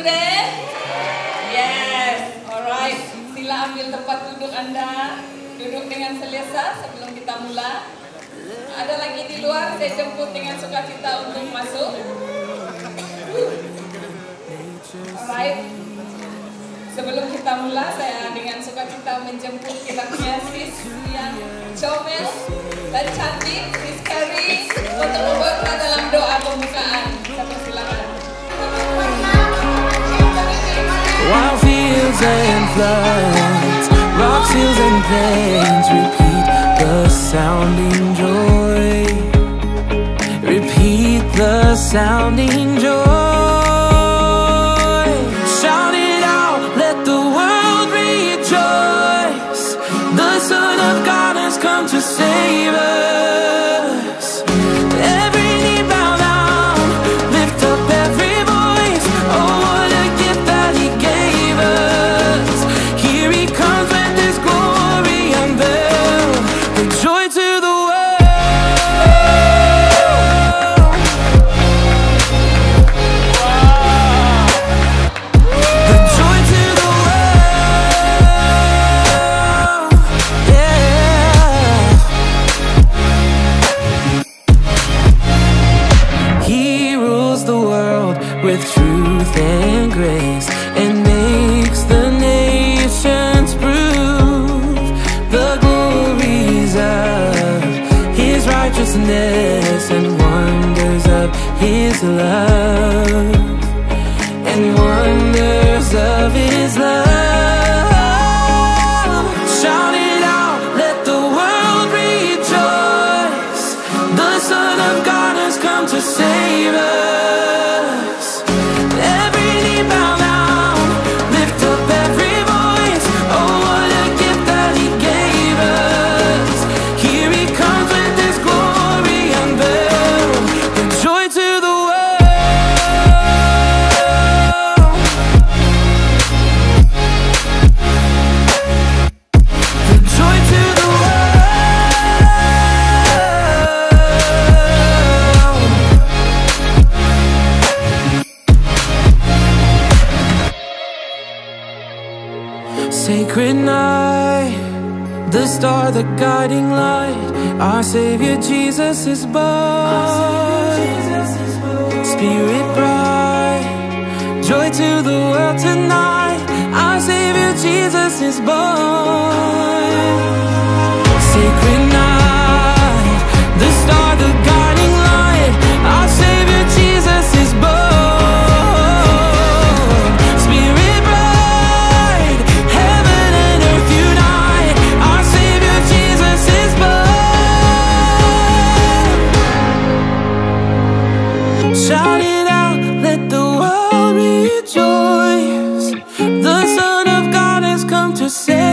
today? Yes. Alright. Sila ambil tempat duduk Anda. Duduk dengan selesa sebelum kita mula. Ada lagi di luar, saya jemput dengan sukacita untuk masuk. Alright. Sebelum kita mula, saya dengan sukacita menjemput kita punya sis yang comel dan cantik, sis Carrie, untuk membawa dalam doa and floods, rocks, hills and plains repeat the sounding joy. Repeat the sounding joy. Shout it out, let the world rejoice. The Son of God has come to save us. With truth and grace and makes the nations prove the glories of his righteousness and wonders of his love and wonders of his love. Shout it Sacred night, the star, the guiding light. Our Savior Jesus is born. Spirit bright, joy to the world tonight. Our Savior Jesus is born. você.